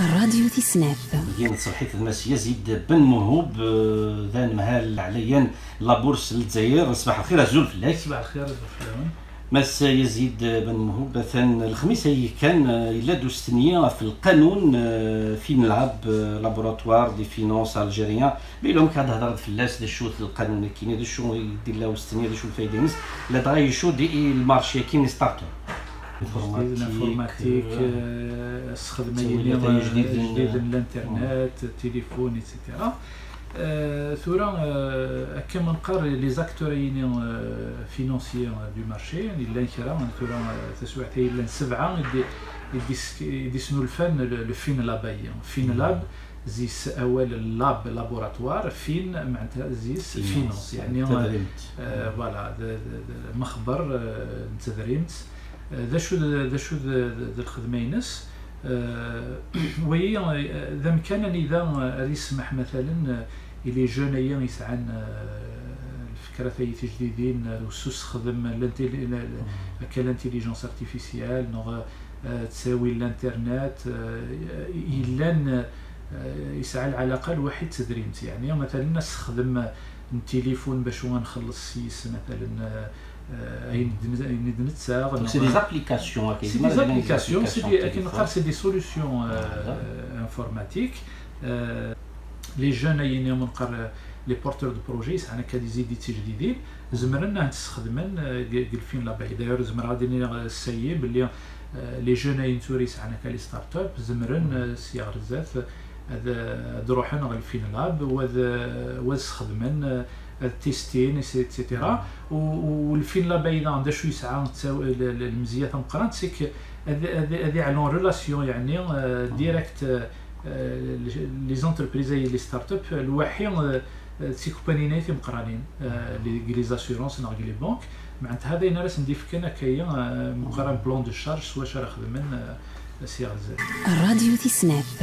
الراديو تسناف ديال صبحيت الناس يزيد بن موهوب آه، ذا مهال عليا لابورس للجزائر. صباح الخير زول فلاك صباح الخير مس يزيد بن موهوب مثلا الخميس هي كان آه، إلا دوستنيا في القانون آه، فين نلعب لابوراتوار دي فينونس ألجيريان. بيلهم كاد هضر فلاس دي شو القانون كاين دي شو يدير له وستنيا دي شو الفايدة لا دغا يشو دي المارشي كاين ستارت الانفورماتيك الخدمه تسويلات جديد جديد. جديد الانترنت التليفون اكسيتيرا ثورا كما نقر لي زاكتورين فينونسيي دو مارشي الا كرا ثورا تسوعتي الا سبعه يديسنو الفن لو فين لاباي فين لاب زيس اول لاب لابوراتوار فين معناتها زيس فينونس يعني فوالا مخبر تدريمت ذا شو ذا شو ذا الخدمة ينس. آه، ذا مكان اذا يسمح مثلا آه، إلى جون ايا يسعن آه، الفكرة تاعي تجديدين وسوس خدم الانتيلي- لا- لا- كالانتيليجونس ارتيفيسيال نوغ تساوي الانترنت إلا يسعى على الأقل واحد تدريمت يعني مثلا الناس تخدم التليفون باش نخلص سيس مثلا زابليكاسيون سي دي كي نقال سي دي سوليسيون Voilà. انفورماتيك لي جون اين يوم نقر لي بورتور دو بروجي يسعنا كادي زيدي تجديدين زمرنا نستخدمن قل فين لا باي داير زمر غادي نسيي باللي لي جون اين توري يسعنا كالي ستارت اب زمرن سياغ رزاف هذا دروحن غير فين لاب وذا وزخدمن التيستين اكسيتيرا والفين لا باينه دا شو يسعى تساوي ال- ال- المزيه تاع مقران سيك هذه على ريلاسيون يعني ديريكت لي زونتربريز لي ستارت اب الوحيد سي كومباني نايتي مقرانين لي لي زاسيورونس ناغ لي بنك معناتها هذا ينرس نديف كنا كايا مقران بلون دو شارج سوا شرا خدمن سي الراديو تسناف